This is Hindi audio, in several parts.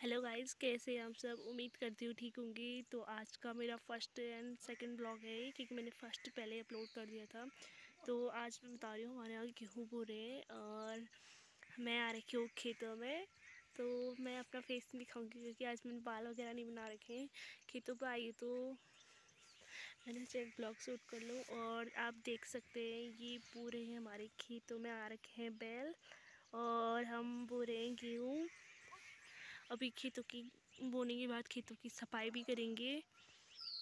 हेलो गाइस, कैसे आप सब? उम्मीद करती हूँ ठीक होंगी। तो आज का मेरा फ़र्स्ट एंड सेकंड ब्लॉग है क्योंकि मैंने फ़र्स्ट पहले अपलोड कर दिया था। तो आज मैं बता रही हूँ, हमारे यहाँ गेहूँ बो रहे हैं और मैं आ रखी हूँ खेतों में। तो मैं अपना फेस नहीं दिखाऊँगी, क्योंकि आज मैंने बाल वगैरह नहीं बना रखे हैं। खेतों पर आई तो मैंने चेक ब्लॉग शूट कर लूँ और आप देख सकते हैं, ये पूरे हैं हमारे खेतों में आ रखे हैं बैल और हम बो रहे हैं गेहूँ। अभी खेतों की, बोने के बाद खेतों की सफ़ाई भी करेंगे।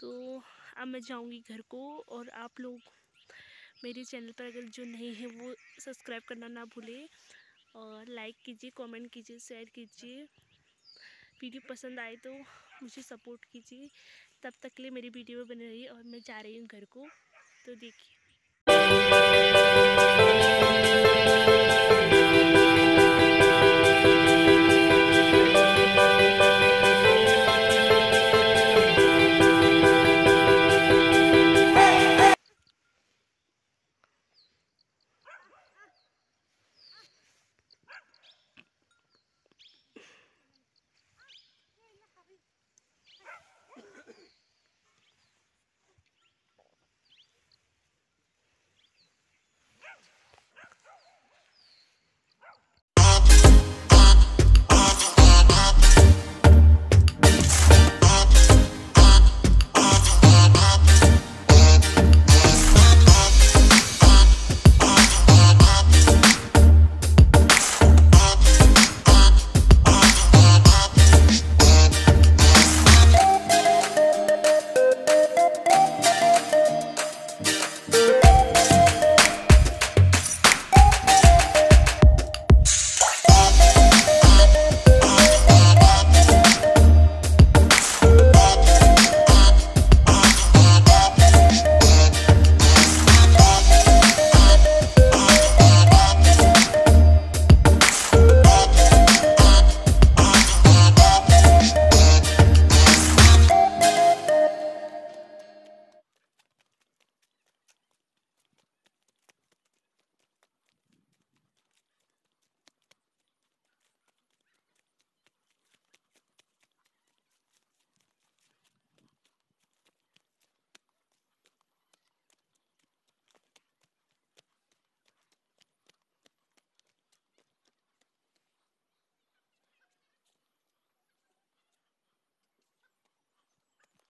तो अब मैं जाऊँगी घर को और आप लोग मेरे चैनल पर अगर जो नहीं है वो सब्सक्राइब करना ना भूलें और लाइक कीजिए कमेंट कीजिए शेयर कीजिए। वीडियो पसंद आए तो मुझे सपोर्ट कीजिए। तब तक के लिए मेरी वीडियो बने रही है और मैं जा रही हूँ घर को। तो देखिए।